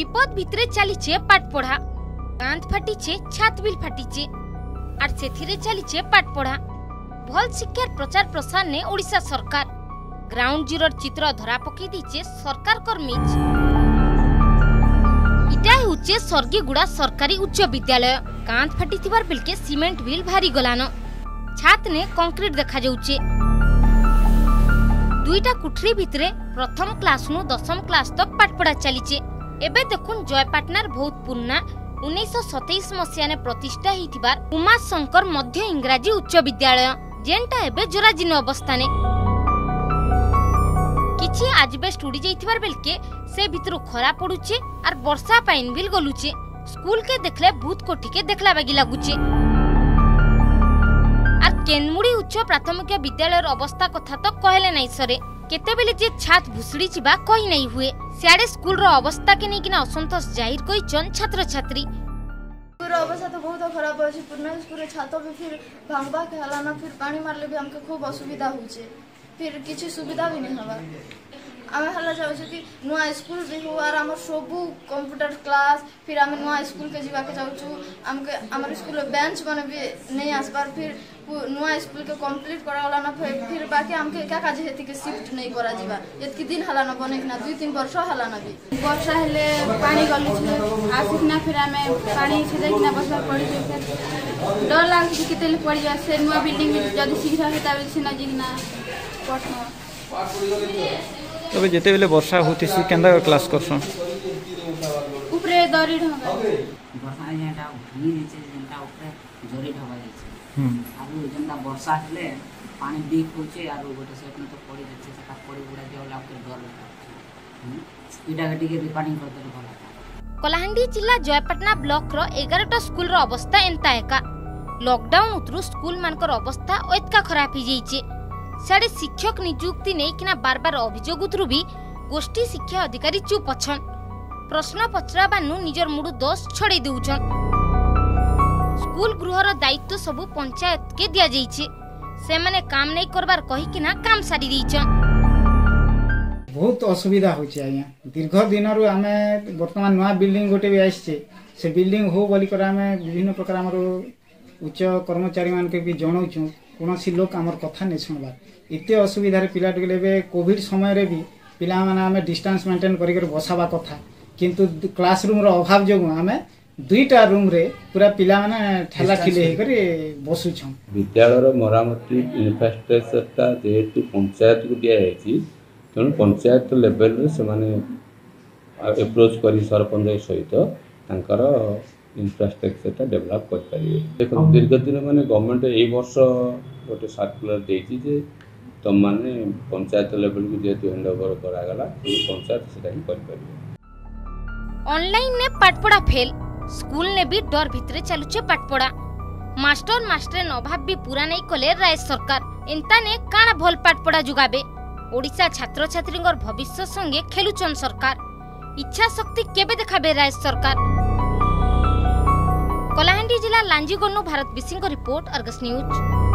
বিপদ ভিতরে চালিছে পাঠ পড়া কাঁধ ফাটিছে ছাত বিল ফাটিছে আর সেথিরে চালিছে পাঠ পড়া ভল শিক্ষার প্রচার প্রসার নে ওড়িশা সরকার গ্রাউন্ড জিরোর চিত্র ধরা পকাই দিছে সরকার কর্মীজ ইটা হচ্ছে স্বর্গীগুড়া সরকারি উচ্চ বিদ্যালয় কাঁধ ফাটিবার বেলকে সিমেন্ট বিল ভারি গলান ছাত নে কংক্রিট দেখা যাচ্ছে দুইটা কুঠরি ভিতরে প্রথম ক্লাস নু দশম ক্লাস তক পাঠপড়া চালিছে এবে দেখুন জয়পাটনার বহুত পূর্ণা উনিশশো সতেইশ মশায় প্রতিষ্ঠা হয়েছিবার উমাশঙ্কর মধ্য ইংরাজী উচ্চ বিদ্যালয় যেটা এবে জোরাজীর্ণ অবস্থানে কিছু আজবেস্ট উড়ি যাইবার বেলকে সে ভিতর খরা পড়ুছে আর বর্ষা পাইন বিল গলুছে স্কুলকে দেখলে ভূত কোঠিকে দেখলা বাগি লাগুছে কেনমুড়ি উচ্চ প্রাথমিক বিদ্যালয়ের অবস্থা কথা তো কহলে নাই সরে কেতবেলে যে ছাত ভুষুড়ি যা কই নাই হুয়ে সিয়াড়ে স্কুলর অবস্থাকে নেইকিনা অসন্তোষ জাহির কইছন ছাত্রছাত্রী पूरा अवस्था तो बहुत खराब हो पुरना स्कूल छात भी फिर भांगवा के हलाना फिर पानी मारले भी हमके खूब असुविधा हो फिर किसी सुविधा भी नहीं हवा আমি ହେଲା ଚାହୁଁଛି କି ନୂଆ ସ୍କୁଲ ବି ହଉ ଆର୍ ଆମର ସବୁ କମ୍ପ୍ୟୁଟର କ୍ଲାସ୍ ଫିର୍ ଆମେ ନୂଆ ସ୍କୁଲକେ ଯିବାକେ ଚାହୁଁଛୁ ଆମକେ ଆମର ସ୍କୁଲର ବେଞ୍ଚ ମାନେ ବି ନେଇ ଆସବାର୍ ଫିର୍ ନୂଆ ସ୍କୁଲକେ କମ୍ପ୍ଲିଟ୍ କରାଗଲାନ ଫିର୍ ବାକି ଆମକେ ଏକା କାଜି ହେତିକି ସିଫ୍ଟ ନେଇ କରାଯିବା ଏତିକି ଦିନ ହେଲାନ ବନେଇକିନା ଦୁଇ ତିନି ବର୍ଷ ହେଲାନ ବି ବର୍ଷା ହେଲେ ପାଣି ଗଲୁଛୁ ଆସିକିନା ଫିର୍ ଆମେ ପାଣି ଛେଦେଇକିନା ବସିବାକୁ ପଡ଼ିଛୁ ଡର ଲାଗୁଛି କେତେବେଳେ ପଡ଼ିଯିବା ସେ ନୂଆ ବିଲ୍ଡିଂ ଯଦି ଶୀଘ୍ର ହେତା ବୋଲି ସିନା ଯିକିନା ପଠନ তবে বেলে বর্ষা হতিছি কেন্দা ক্লাস করছ উপরে দড়ি ঢাকা বর্ষা যেটা ভি দিছে যেটা উপরে দড়ি ঢাকা দিছে হুম আর যেটা বর্ষা হলে পানি ডিপ হচ্ছে କଲାହାଣ୍ଡି ଜିଲ୍ଲା ଏଗାରଟା ଅବସ୍ଥା ଏନ୍ତା ଏକା ଅବସ୍ଥା ଖରାପ ସିଆଡ଼େ ଶିକ୍ଷକ ନିଯୁକ୍ତି ନେଇକିନା ବାରବାର ଅଭିଯୋଗ ବି ଗୋଷ୍ଠୀ ଶିକ୍ଷା ଅଧିକାରୀ ଚୁପ୍ ଅଛନ୍ ପ୍ରଶ୍ନ ପଚରାବାନୁ ନିଜର ମୁଡ଼ୁ ଦୋଷ ଛଡ଼େଇ ଦେଉଛନ୍ ସ୍କୁଲ ଗୃହର ଦାୟିତ୍ୱ ସବୁ ପଞ୍ଚାୟତକେ ଦିଆଯାଇଛି ସେମାନେ କାମ ନେଇ କରବାର କହିକିନା କାମ ସାରି ଦେଇଛନ୍ ବହୁତ ଅସୁବିଧା ହେଉଛି ଆଜ୍ଞା ଦୀର୍ଘ ଦିନରୁ ଆମେ ବର୍ତ୍ତମାନ ନୂଆ ବିଲ୍ଡିଂ ଗୋଟେ ବି ଆସିଛେ ସେ ବିଲ୍ଡିଂ ହଉ ବୋଲିକରି ଆମେ ବିଭିନ୍ନ ପ୍ରକାର ଆମର ଉଚ୍ଚ କର୍ମଚାରୀମାନଙ୍କୁ ବି ଜଣାଉଛୁ କୌଣସି ଲୋକ ଆମର କଥା ନେଇ ଶୁଣବାର୍ ଏତେ ଅସୁବିଧାରେ ପିଲାଟିକେ ଏବେ କୋଭିଡ଼ ସମୟରେ ବି ପିଲାମାନେ ଆମେ ଡିଷ୍ଟାନ୍ସ ମେଣ୍ଟେନ୍ କରିକି ବସାବା କଥା କିନ୍ତୁ କ୍ଲାସ୍ ରୁମ୍ର ଅଭାବ ଯୋଗୁଁ ଆମେ ଦୁଇଟା ରୁମ୍ରେ ପୁରା ପିଲାମାନେ ଠେଲା ଠେଲି ହେଇକରି ବସୁଛନ୍ ବିଦ୍ୟାଳୟର ମରାମତି ଇନଫ୍ରାଷ୍ଟ୍ରକ୍ଚର୍ଟା ଯେହେତୁ ପଞ୍ଚାୟତକୁ ଦିଆଯାଇଛି ତେଣୁ ପଞ୍ଚାୟତ ଲେଭେଲ୍ରେ ସେମାନେ ଆପ୍ରୋଚ୍ କରି ସରପଞ୍ଚ ସହିତ ତାଙ୍କର ଇନଫ୍ରାଷ୍ଟ୍ରକ୍ଚରଟା ଡେଭଲପ୍ କରିପାରିବେ ଦେଖନ୍ତୁ ଦୀର୍ଘଦିନ ମାନେ ଗଭର୍ଣ୍ଣମେଣ୍ଟ ଏଇ ବର୍ଷ ଗୋଟେ ସାର୍କୁଲାର ଦେଇଛି ଯେ ତୁମମାନେ ପଞ୍ଚାୟତ ଲେଭେଲକୁ ଯେହେତୁ ହ୍ୟାଣ୍ଡ ଓଭର କରାଗଲା ତେଣୁ ପଞ୍ଚାୟତ ସେଟା ହିଁ କରିପାରିବେ ଅନଲାଇନରେ ପାଠପଢ଼ା ଫେଲ୍ ସ୍କୁଲ ନେ ବି ଡର ଭିତରେ ଚାଲୁଛେ ପାଠପଢ଼ା ମାଷ୍ଟର ମାଷ୍ଟରେ ଅଭାବ ବି ପୁରା ନେଇ କଲେ ରାଜ୍ୟ ସରକାର ଏନ୍ତା ନେ କାଣା ଭଲ ପାଠପଢ଼ା ଯୋଗାବେ ଓଡ଼ିଶା ଛାତ୍ରଛାତ୍ରୀଙ୍କର ଭବିଷ୍ୟତ ସଙ୍ଗେ ଖେଲୁଛନ୍ ସରକାର ଇଚ୍ଛା ଶକ୍ତି କେବେ ଦେଖାବେ ରାଜ୍ୟ ସରକାର କଲାହାଣ୍ଡି ଜିଲ୍ଲା ଲାଞ୍ଜିଗୋନୁ ଭାରତ ବିଶିଙ୍କ ରିପୋର୍ଟ ଅର୍ଗସ୍ ନ୍ୟୁଜ୍